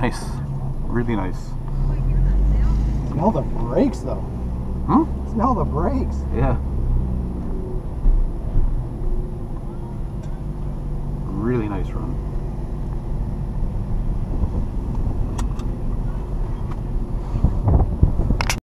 nice. Really nice. Smell the brakes though. Huh? Smell the brakes. Yeah. Really nice run.